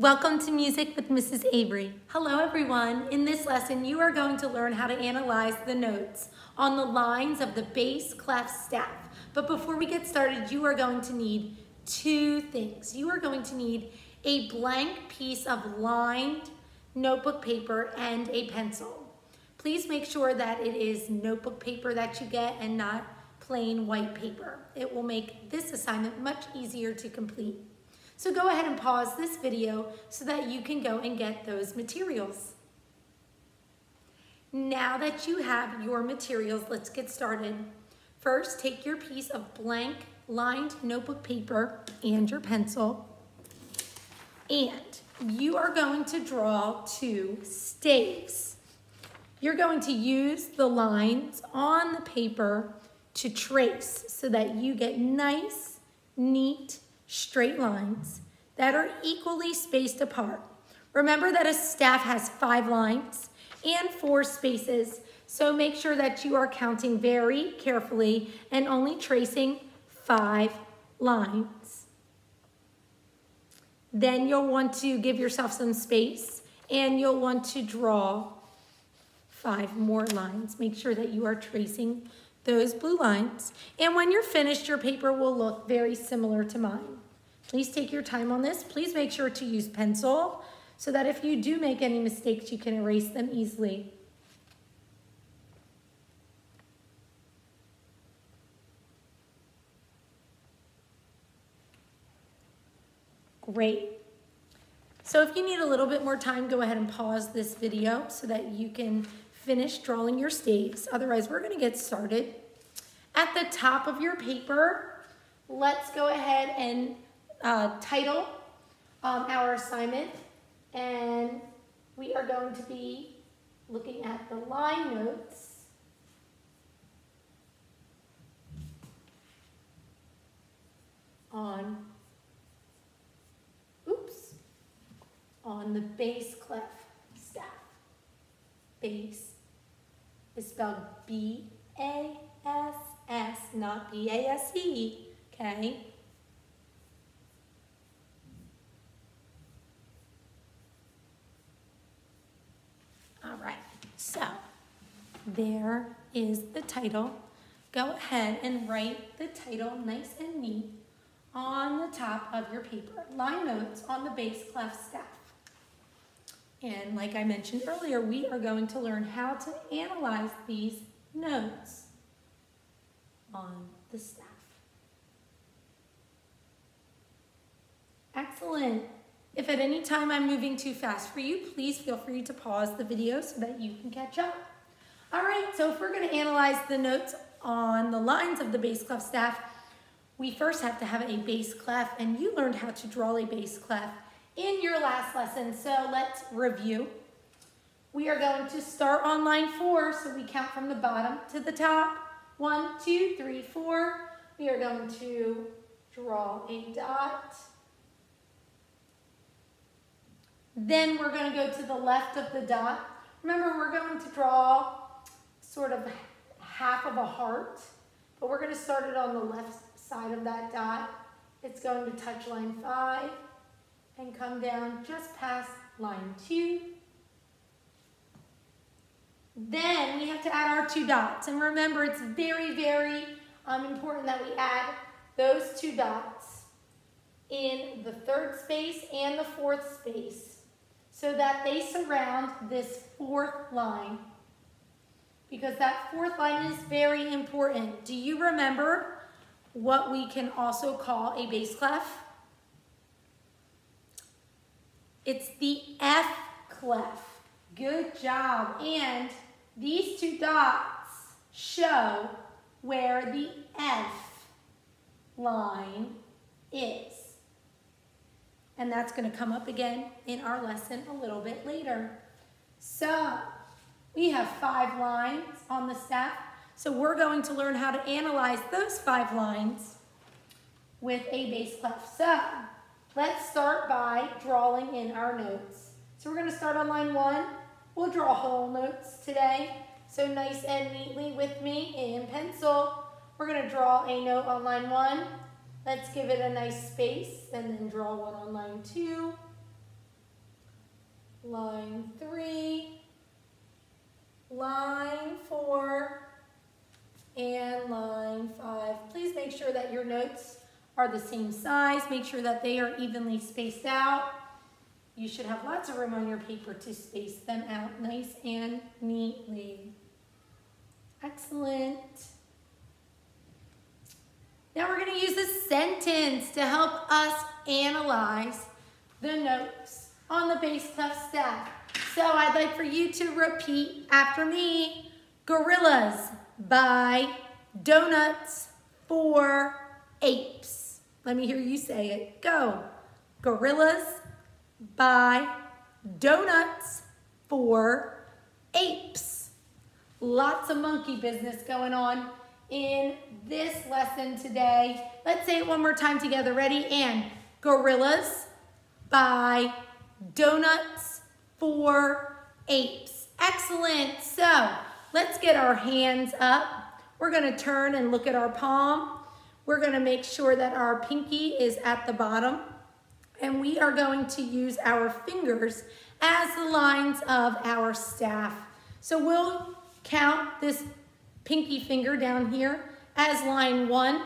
Welcome to Music with Mrs. Avery. Hello everyone. In this lesson, you are going to learn how to analyze the notes on the lines of the bass clef staff. But before we get started, you are going to need two things. You are going to need a blank piece of lined notebook paper and a pencil. Please make sure that it is notebook paper that you get and not plain white paper. It will make this assignment much easier to complete. So go ahead and pause this video so that you can go and get those materials. Now that you have your materials, let's get started. First, take your piece of blank lined notebook paper and your pencil, and you are going to draw two staves. You're going to use the lines on the paper to trace so that you get nice, neat, straight lines that are equally spaced apart. Remember that a staff has five lines and four spaces, so make sure that you are counting very carefully and only tracing five lines. Then you'll want to give yourself some space and you'll want to draw five more lines. Make sure that you are tracing those blue lines. And when you're finished, your paper will look very similar to mine. Please take your time on this. Please make sure to use pencil so that if you do make any mistakes, you can erase them easily. Great. So if you need a little bit more time, go ahead and pause this video so that you can finish drawing your staves. Otherwise, we're gonna get started. At the top of your paper, let's go ahead and uh, title um, our assignment and we are going to be looking at the line notes on, oops, on the bass clef staff. Bass is spelled B-A-S-S, not B-A-S-E, okay? So there is the title. Go ahead and write the title nice and neat on the top of your paper. Line notes on the bass clef staff. And like I mentioned earlier, we are going to learn how to analyze these notes on the staff. Excellent. If at any time I'm moving too fast for you, please feel free to pause the video so that you can catch up. All right, so if we're gonna analyze the notes on the lines of the bass clef staff, we first have to have a bass clef, and you learned how to draw a bass clef in your last lesson, so let's review. We are going to start on line four, so we count from the bottom to the top. One, two, three, four. We are going to draw a dot, then we're going to go to the left of the dot. Remember, we're going to draw sort of half of a heart, but we're going to start it on the left side of that dot. It's going to touch line five and come down just past line two. Then we have to add our two dots. And remember, it's very, very um, important that we add those two dots in the third space and the fourth space so that they surround this fourth line because that fourth line is very important. Do you remember what we can also call a bass clef? It's the F clef. Good job. And these two dots show where the F line is. And that's going to come up again in our lesson a little bit later. So we have five lines on the staff. So we're going to learn how to analyze those five lines with a bass clef. So let's start by drawing in our notes. So we're going to start on line one. We'll draw whole notes today. So nice and neatly with me in pencil. We're going to draw a note on line one. Let's give it a nice space and then draw one on line two line four and line five. Please make sure that your notes are the same size. Make sure that they are evenly spaced out. You should have lots of room on your paper to space them out nice and neatly. Excellent. Now we're going to use a sentence to help us analyze the notes on the bass clef staff. So I'd like for you to repeat after me. Gorillas buy donuts for apes. Let me hear you say it. Go. Gorillas buy donuts for apes. Lots of monkey business going on in this lesson today. Let's say it one more time together. Ready? And gorillas buy donuts for apes. Excellent. So let's get our hands up. We're going to turn and look at our palm. We're going to make sure that our pinky is at the bottom. And we are going to use our fingers as the lines of our staff. So we'll count this pinky finger down here as line one,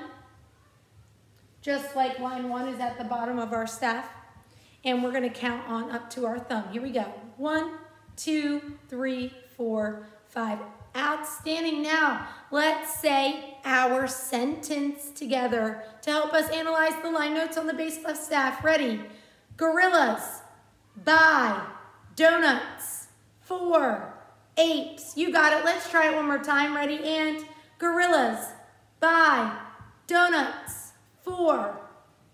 just like line one is at the bottom of our staff. And we're gonna count on up to our thumb. Here we go. One, two, three, four, five. Outstanding. Now, let's say our sentence together to help us analyze the line notes on the bass clef staff. Ready? Gorillas, buy, donuts, for, apes. You got it. Let's try it one more time. Ready? And gorillas, buy, donuts, for,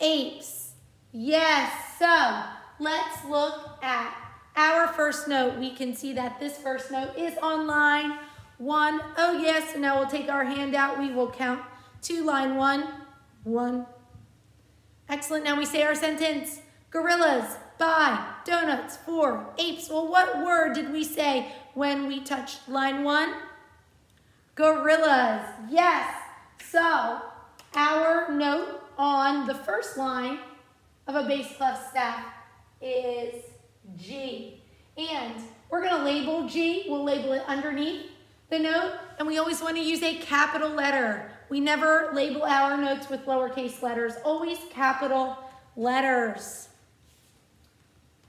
apes. Yes. So let's look at our first note. We can see that this first note is on line one. Oh yes. And now we'll take our hand out. We will count to line one. One. Excellent. Now we say our sentence. Gorillas, buy, donuts, for, apes. Well, what word did we say when we touched line one? Gorillas, yes. So our note on the first line of a bass clef staff is G. And we're gonna label G, we'll label it underneath the note, and we always wanna use a capital letter. We never label our notes with lowercase letters, always capital letters.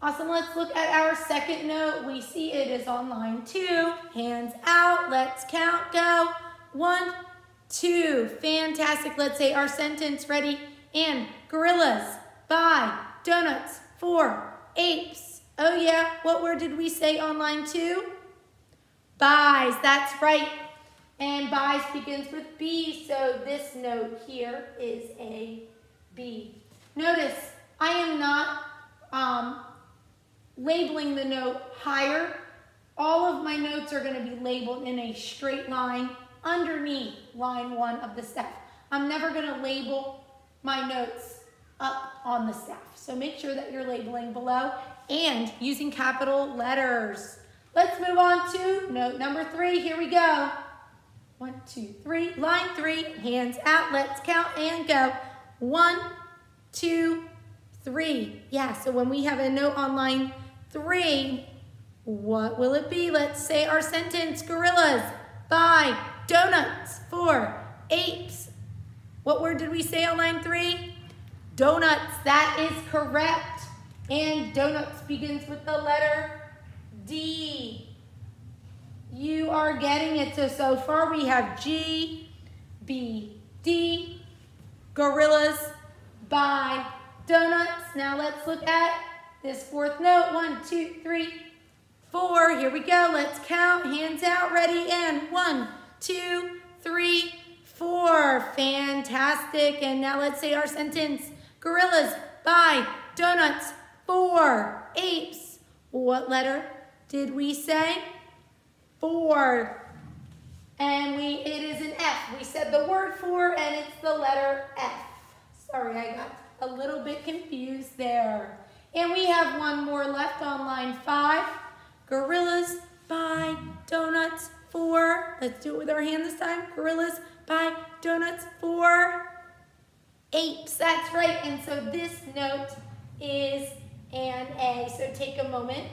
Awesome, let's look at our second note. We see it is on line two. Hands out, let's count, go. One, two, fantastic. Let's say our sentence, ready? And gorillas, buy, donuts, for, apes. Oh yeah, what word did we say on line two? Buys, that's right. And buys begins with B, so this note here is a B. Notice, I am not um, labeling the note higher. All of my notes are going to be labeled in a straight line underneath line one of the staff. I'm never going to label my notes up on the staff. So make sure that you're labeling below and using capital letters. Let's move on to note number three. Here we go. One, two, three. Line three, hands out. Let's count and go. One, two, three. Yeah, so when we have a note on line three, what will it be? Let's say our sentence, gorillas, buy, donuts, for, apes. What word did we say on line three? Donuts, that is correct. And donuts begins with the letter D. You are getting it. So, so far we have G, B, D, gorillas, buy, donuts. Now let's look at this fourth note. One, two, three, four. Here we go. Let's count. Hands out. Ready. And one, two, three, four. Fantastic. And now let's say our sentence. Gorillas buy donuts for apes. What letter did we say? Four. And we it is an F. We said the word for and it's the letter F. Sorry, I got a little bit confused there. And we have one more left on line five. Gorillas buy donuts for, let's do it with our hand this time. Gorillas buy donuts for apes. That's right. And so this note is an A. So take a moment,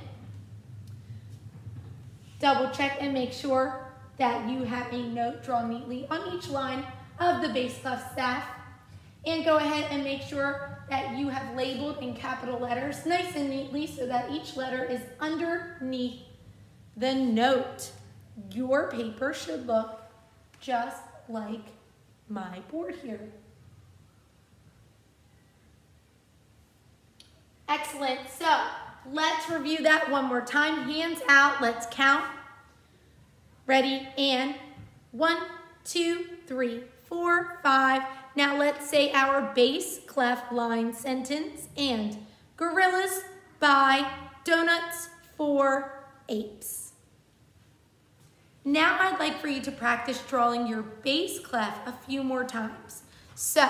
double check and make sure that you have a note drawn neatly on each line of the bass clef staff. And go ahead and make sure that you have labeled in capital letters nice and neatly so that each letter is underneath the note. Your paper should look just like my board here. Excellent. So let's review that one more time. Hands out. Let's count. Ready? And one, two, three, four, five. Now let's say our bass clef line sentence and gorillas buy donuts for apes. Now I'd like for you to practice drawing your bass clef a few more times. So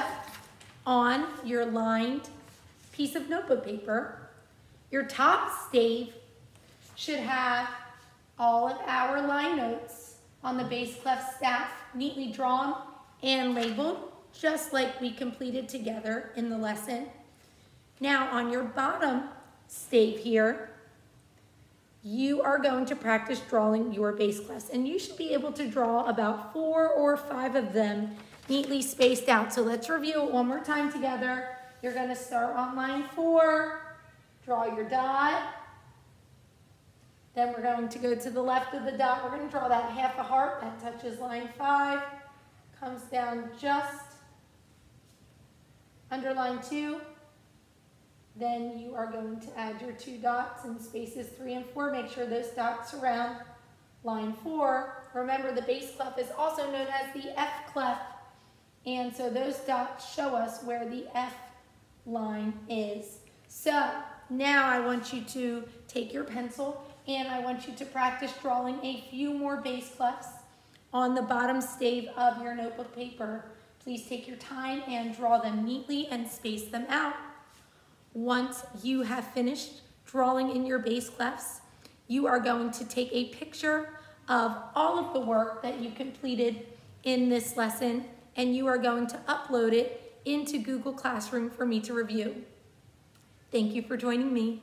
on your lined piece of notebook paper, your top stave should have all of our line notes on the bass clef staff neatly drawn and labeled, just like we completed together in the lesson. Now on your bottom stave here, you are going to practice drawing your bass clefs and you should be able to draw about four or five of them neatly spaced out. So let's review it one more time together. You're going to start on line four, draw your dot. Then we're going to go to the left of the dot. We're going to draw that half a heart that touches line five, comes down just under line two. Then you are going to add your two dots in spaces three and four. Make sure those dots surround line four. Remember the bass clef is also known as the F clef. And so those dots show us where the F line is. So now I want you to take your pencil and I want you to practice drawing a few more bass clefs on the bottom stave of your notebook paper. Please take your time and draw them neatly and space them out. Once you have finished drawing in your bass clefs, you are going to take a picture of all of the work that you completed in this lesson and you are going to upload it into Google Classroom for me to review. Thank you for joining me.